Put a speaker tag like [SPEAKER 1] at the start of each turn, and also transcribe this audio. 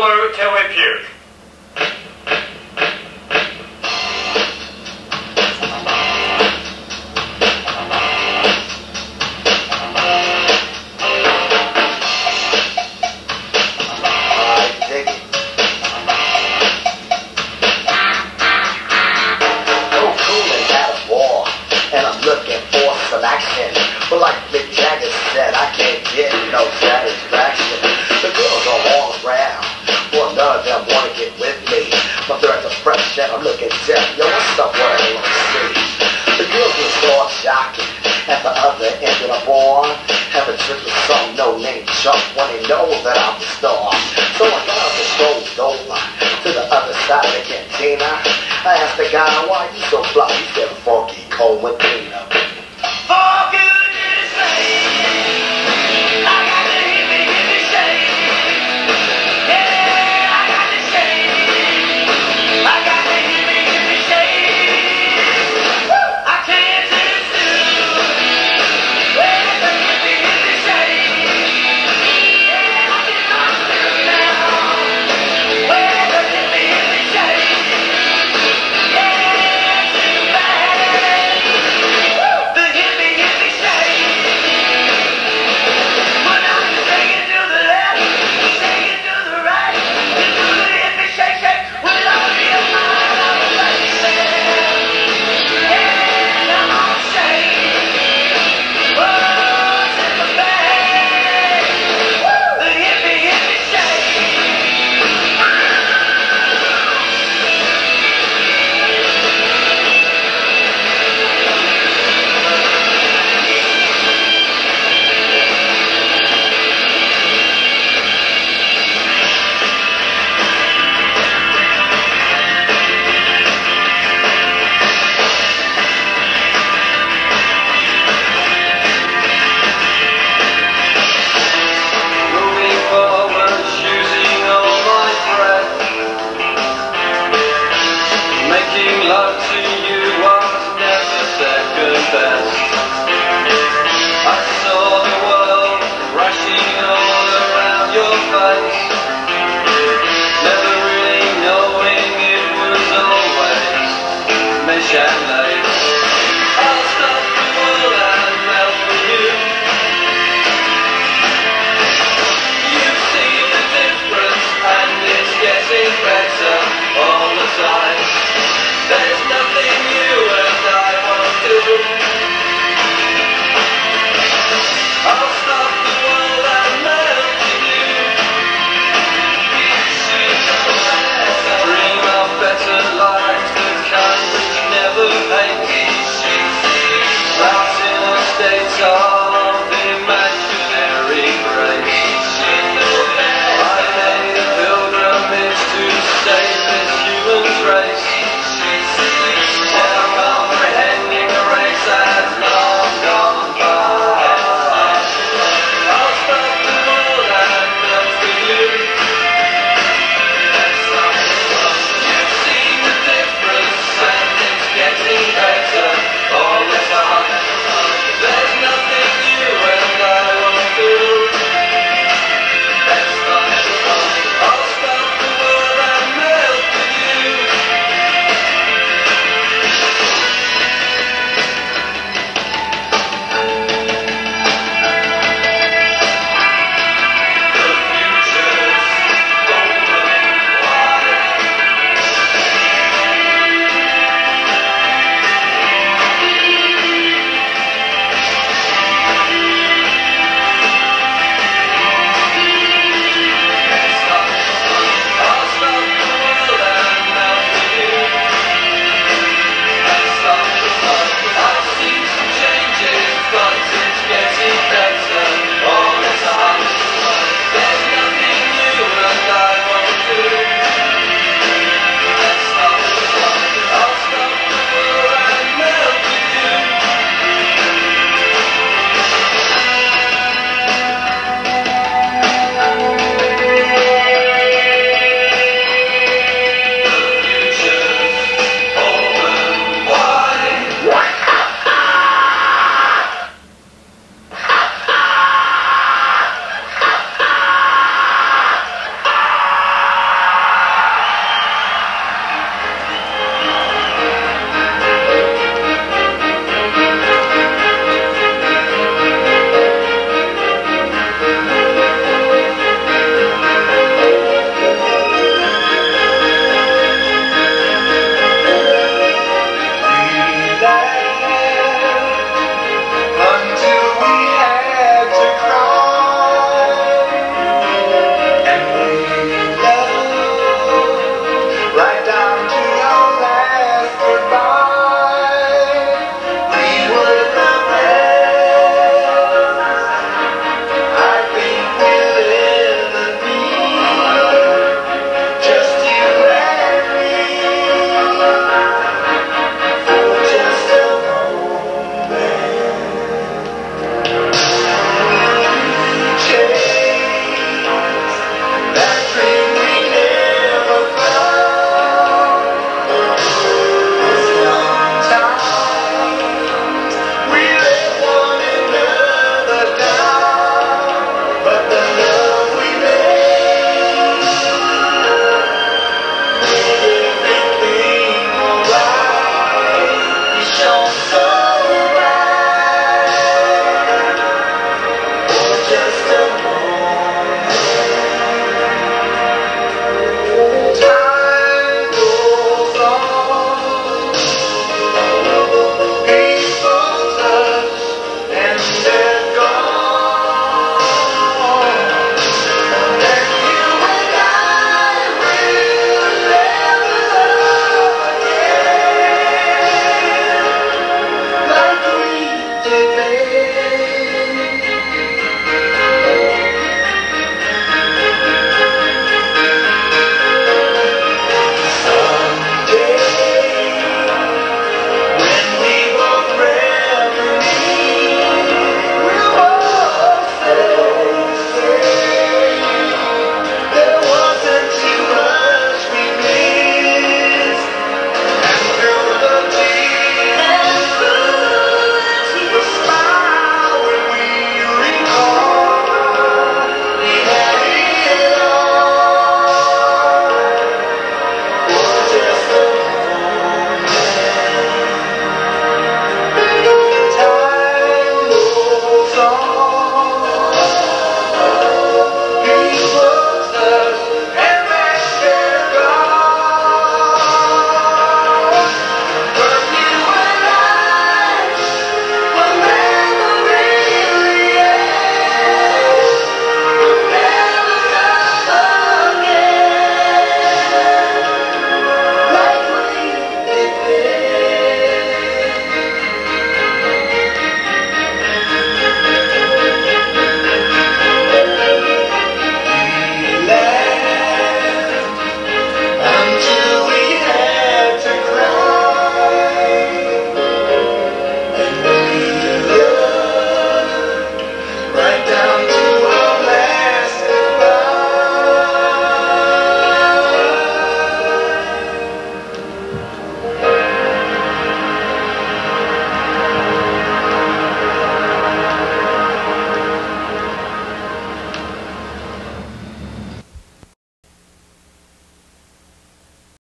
[SPEAKER 1] let's boogaloo till
[SPEAKER 2] muerte